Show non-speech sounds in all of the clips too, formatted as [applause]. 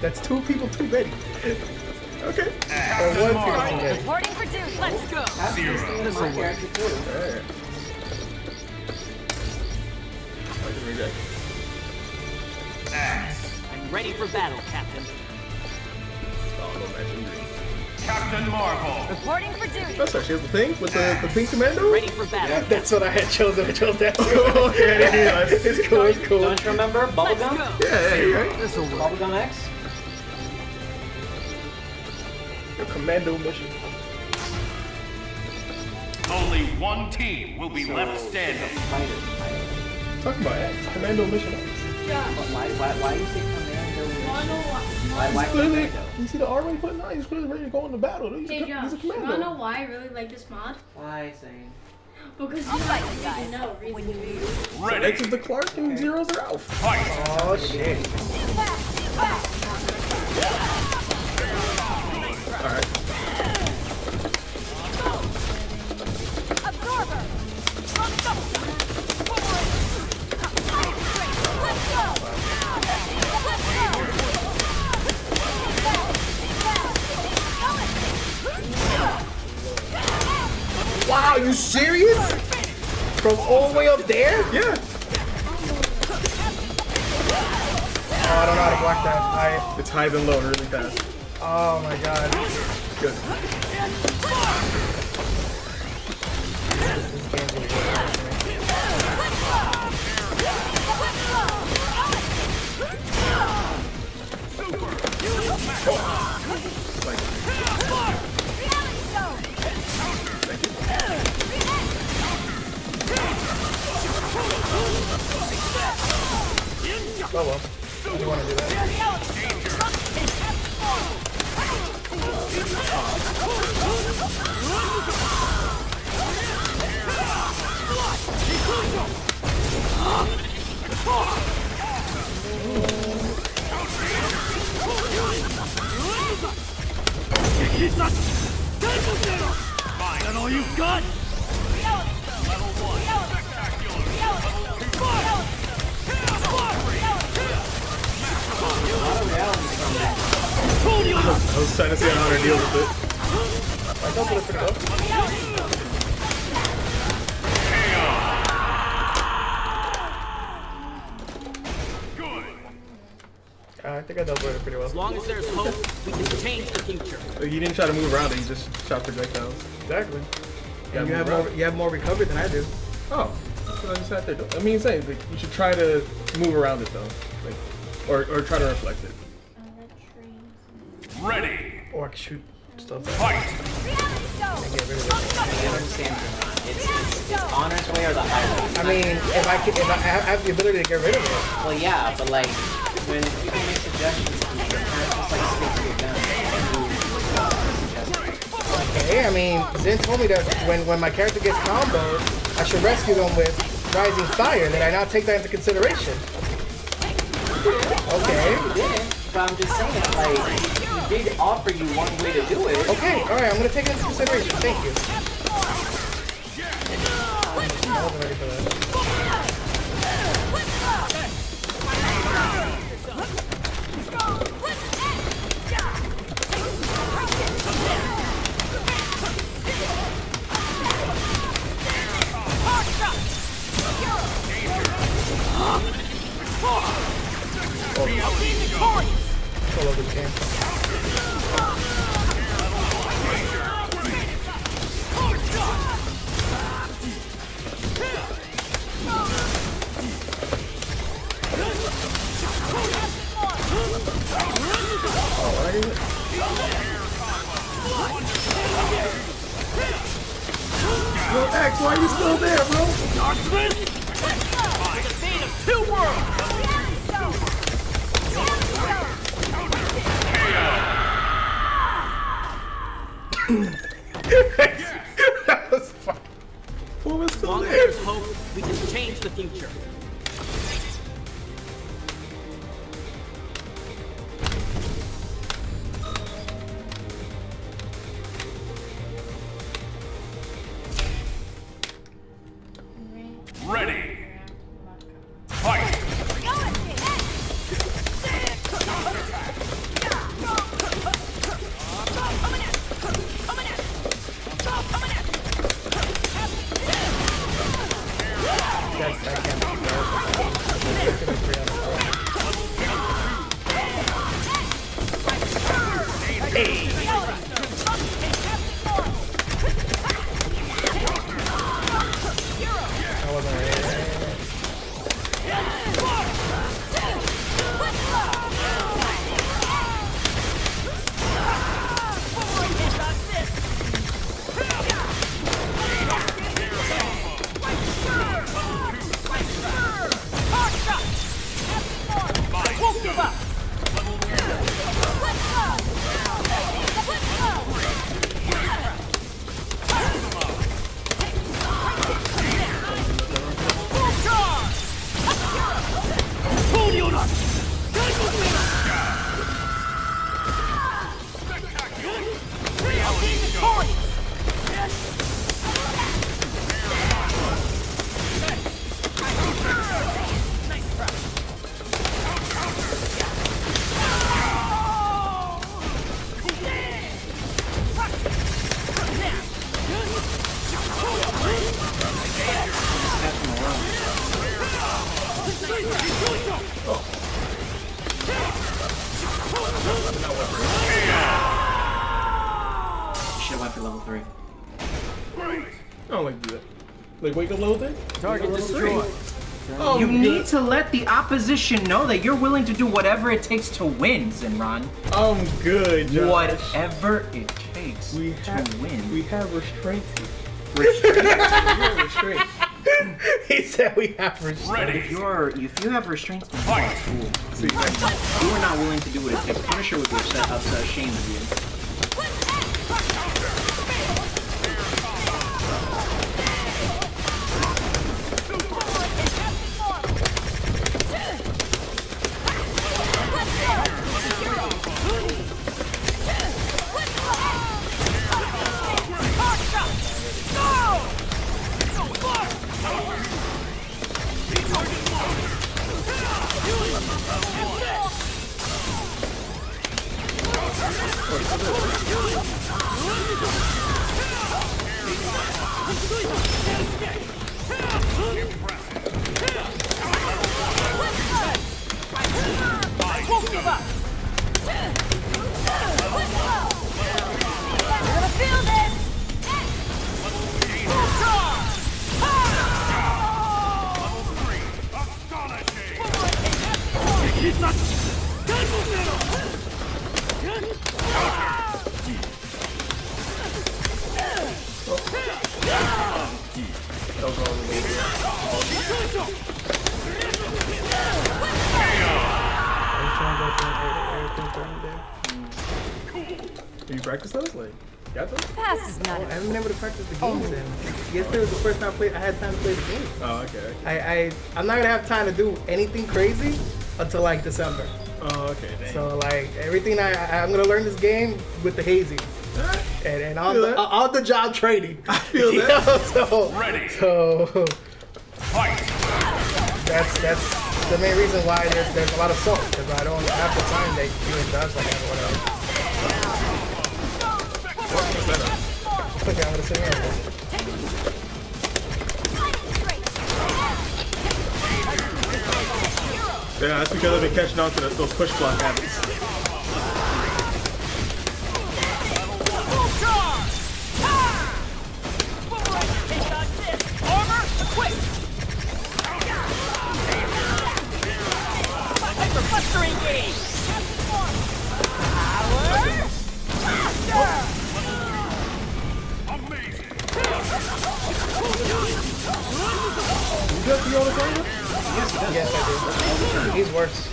That's two people too many. Okay. Or one people too many. Reporting for duty. Let's go. Zero. This will work. Alright. I can reject. X. I'm ready for battle, Captain. Oh, no match injury. Captain Marvel. Reporting for duty. That's her. She has the thing with the, the pink commando? Ready for battle. That's what I had chosen. I chose that. [laughs] okay, I [laughs] didn't. It's cool. It's cool. Don't you remember Let's Bubblegum? go. Yeah, yeah, right. This will work. Bubblegum X? The commando mission. Only one team will be left standing. Fighter. Fighter. Talk about it. Commando mission X. But why, why, why you say Commando? mission? Oh why, why Clearly, Commando? you see the R he putting on? He's clearly ready to go into battle. He's, Hey a, Josh, he's a you wanna know why I really like this mod? Why, Zane? Because you I'll fight you guys know when reason you to use. So Ready. X is the Clark and Zero's are Alf. Fight. Oh, shit. Alright. Wow, you serious? From all the way up there? Yeah. Oh, I don't know how to block that. I, it's high and low really fast. Oh my god. Good. This Oh well. I didn't want to do that. I was trying to see how to deal with it. I thought it pretty well. Good. Uh, I think I dealt with it pretty well. As long as there's hope, we can change the future. He didn't try to move around it, he just shot projectiles. Exactly. And you have more, you have more recovery than I do. Oh, that's what I just sat there. I mean, saying like you should try to move around it though, like, or or try to reflect it. Ready. I can shoot stuff. Fight. and get rid of it. I don't understand. It's, it's, it's honor's way or the highway. I mean, if I can, if I have, I have the ability to get rid of it, Well, yeah, but like, when you can make suggestions, you can't just like stick to your gun. and do, suggestions. okay. I mean, Zen told me that when when my character gets comboed, I should rescue them with Rising Fire. Did I not take that into consideration? Okay. didn't, but I'm just saying, like, he did offer you one way to do it. Okay. All right. I'm gonna take it into consideration. Thank you. I wasn't ready for that. All over the game. Oh. Mm-hmm. Like wake up level thing? Target destroyed. Oh, You good. need to let the opposition know that you're willing to do whatever it takes to win, Zinron. I'm good, Josh. Whatever it takes We to have win. We have restraint here. [laughs] We have restraint. he said we have restraint. If you're if you have restraints, then you are a fool. You are not willing to do what it takes. Punisher would be upset, upset ashamed of you. That was all the way. Do you practice those? Like, got those? Pass is not I haven't been able to practice the game then. Yesterday was the first time I played. I had time to play the game. Oh, okay. I, I I'm not gonna have time to do anything crazy until like December. Oh, okay. Dang. So like everything I, I I'm gonna learn this game with the hazy and and on the that. on the job training. I feel [laughs] that. so Ready. so Fight. that's that's the main reason why there's there's a lot of salt because I don't have the time they do it does like that or whatever. It's okay, I'm gonna sit here. Yeah, that's because I've been catching on to those push block habits. Worse.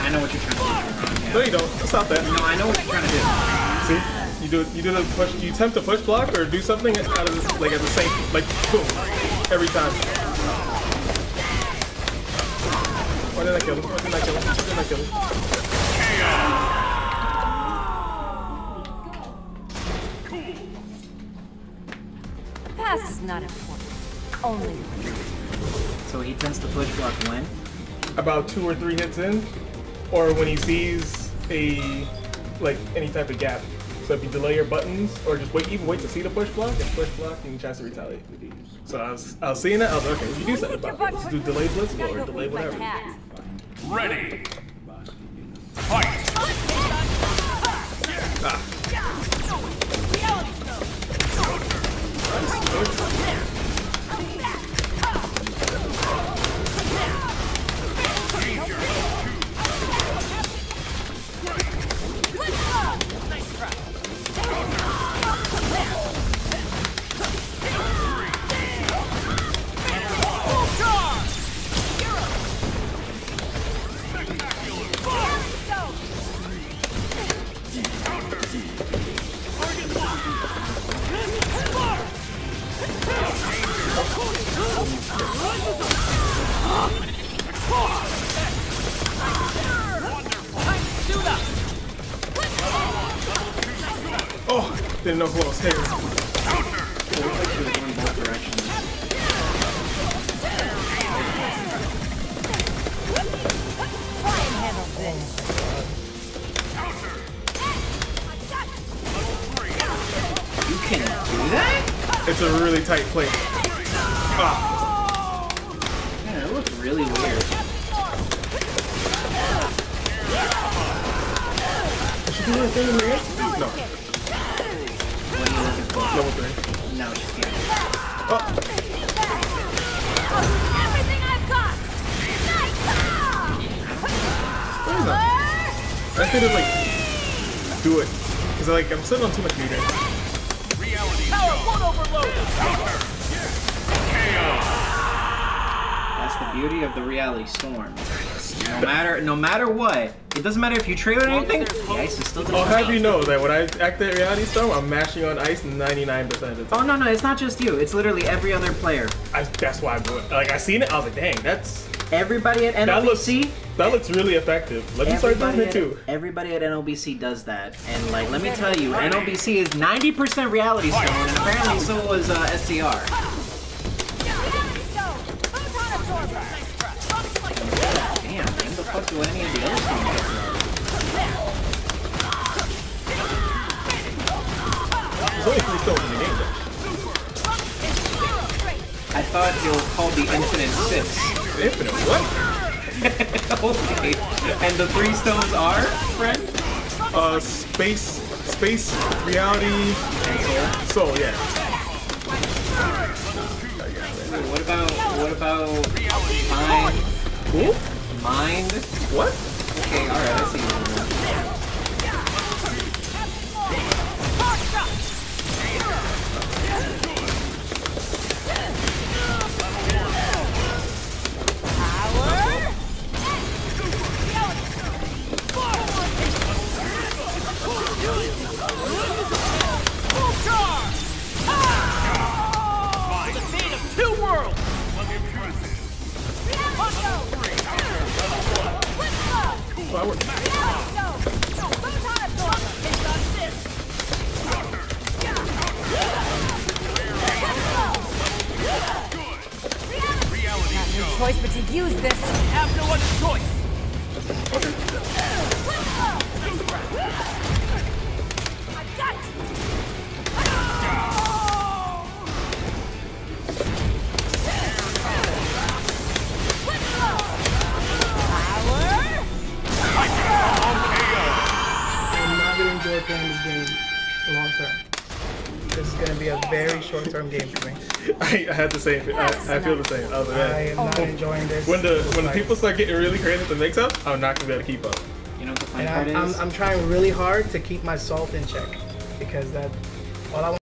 I know what you're trying to do. No, you don't. Stop that. No, I know what you're trying to do. See, you do you do the push. You attempt to push block or do something out of this, like at the same like boom every time. Why did I kill him? Why did I kill him? Why did I kill him? Pass is not important. Only So he tends to push block when? About two or three hits in, or when he sees a like any type of gap. So if you delay your buttons, or just wait, even wait to see the push block, and push block, you can chance to retaliate. So I was, I was seeing that, I was like, okay, if you do something about it, just do delay blitz Gotta or delay whatever. Ready. Fight. Oh, didn't know who I was hitting. It's a really tight plate. Ah. Yeah, it looks really weird. Is she doing a thing in the air? No, What are you looking for? level three. No, she can't. Everything I've got! Where is that? I should like do it, cause like I'm sitting on too much meter. That's the beauty of the reality storm. No matter, no matter what, it doesn't matter if you trailer or anything. The ice is still gonna. I'll have you know that when I act activate Reality Storm, I'm mashing on ice 99% of the time. Oh no no, it's not just you. It's literally every other player. I, that's why I do it. Like I seen it, I was like, dang, that's Everybody at that looks that looks really effective. Let me start doing it too. everybody at NLBC does that, and like, let me tell you, NLBC is 90% reality stone, and apparently so was uh, SCR. Damn, when the fuck do any of the other stones get thrown? There's only three stones in though. I thought it was called the Infinite Six. Infinite, what? [laughs] okay. And the three stones are, friend? Uh, space, space, reality, soul, So, yeah. What about, what about mind? Cool? Mind? What? Okay, alright, I see I work. Reality show. Choice but to use this. Playing this game long term. This is gonna be a very short term game for me. [laughs] I, I had the same. I, I feel the same. I, was like, I am not oh. enjoying this. when the when Like, people start getting really crazy with the mix-up, I'm not gonna be able to keep up. You know what the funny and part I, I'm. I'm trying really hard to keep my salt in check because that all I want.